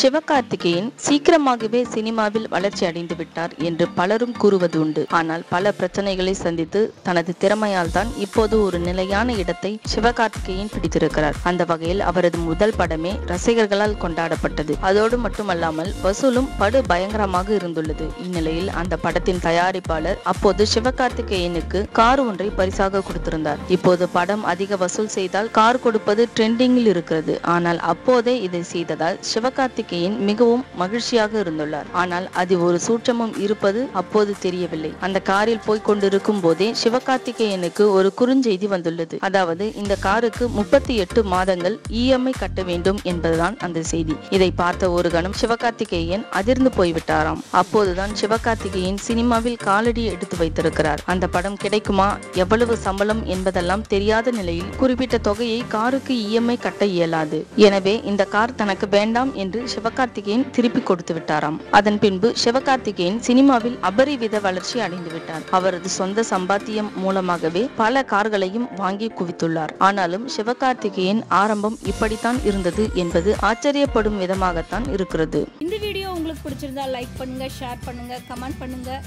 சிவகார்த்திகேயன் சீக்கிரமாகவே சினிமாவில் வளர்ச்சி அடைந்து விட்டார் என்று பலரும் கூறுவது உண்டு ஆனால் பல பிரச்சனைகளை சந்தித்து தனது திறமையால் தான் இப்போது ஒரு நிலையான இடத்தை சிவகார்த்திகேயன் பிடித்திருக்கிறார். அந்த வகையில் அவரது முதல் படமே ரசிகர்களால் கொண்டாடப்பட்டது. அதோடு மட்டுமல்லாமல் வசூலும் படு பயங்கரமாக இருந்துள்ளது. இந்நிலையில் அந்த படத்தின் தயாரிப்பாளர் அப்போது சிவகார்த்திகேயனுக்கு கார் ஒன்றை பரிசாக கொடுத்திருந்தார். இப்போது படம் அதிக வசூல் செய்தால் கார் கொடுப்பது ட்ரெண்டிங்கில் இருக்கிறது. ஆனால் அப்போதே இதை செய்ததால் சிவகார்த்திகேயன் மிகவும் மகிழ்ச்சியாக இருந்துள்ளார். ஆனால் அது ஒரு சூற்றமும் இருப்பது அப்போது தெரியவில்லை. அந்த காரில் போய் கொண்டிருக்கும் போதே சிவகார்த்திகேயனுக்கு ஒரு குறுஞ்செய்தி வந்துள்ளது. அதாவது இந்த காருக்கு முப்பத்தி எட்டு மாதங்கள் இஎம்ஐ கட்ட வேண்டும் என்பதுதான் அந்த செய்தி. இதை பார்த்த ஒரு கணம் சிவகார்த்திகேயன் அதிர்ந்து போய்விட்டாராம். அப்போதுதான் சிவகார்த்திகேயன் சினிமாவில் காலடி எடுத்து வைத்திருக்கிறார். அந்த படம் கிடைக்குமா? எவ்வளவு சம்பளம் என்பதெல்லாம் தெரியாத நிலையில் குறிப்பிட்ட தொகையை காருக்கு இஎம்ஐ கட்ட இயலாது. எனவே இந்த கார் தனக்கு வேண்டாம் என்று சிவகார்த்திகேயன் திருப்பி கொடுத்து விட்டாராம். அதன் பின்பு சிவகார்த்திகேயன் சினிமாவில் அபரிவித வளர்ச்சி அடைந்து விட்டார். அவரது சொந்த சம்பாத்தியம் மூலமாகவே பல கார்களையும் வாங்கி குவித்துள்ளார். ஆனாலும் சிவகார்த்திகேயன் ஆரம்பம் இப்படித்தான் இருந்தது என்பது ஆச்சரியப்படும் விதமாகத்தான் இருக்கிறது. இந்த வீடியோ உங்களுக்கு பிடிச்சிருந்தா லைக் பண்ணுங்க ஷேர் பண்ணுங்க கமெண்ட் பண்ணுங்க.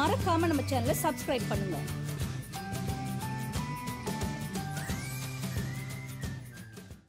மறக்காம நம்ம சேனலை சப்ஸ்கிரைப் பண்ணுங்க.